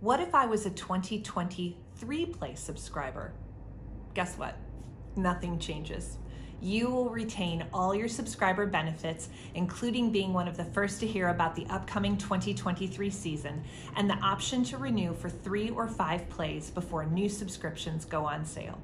What if I was a 2023 Play subscriber? Guess what? Nothing changes. You will retain all your subscriber benefits, including being one of the first to hear about the upcoming 2023 season and the option to renew for three or five plays before new subscriptions go on sale.